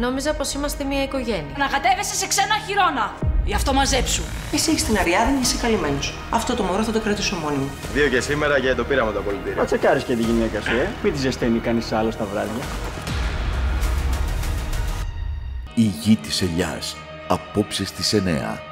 Νόμιζα πως είμαστε μια οικογένεια. Ανακατεύεσαι σε ξένα χειρόνα. Γι' αυτό μαζέψου. Εσύ έχεις την Αριάδνη, είσαι καλυμμένος. Αυτό το μωρό θα το κρατήσω μόνη μου. Δύο και σήμερα για το πείραμα το πολιτήριο. Θα τσεκάρεις και τη γυναίκα σου, ε. Μην της ζεσταίνει κανείς άλλος τα βράδια. Η γη της ελιάς Απόψε στις 9.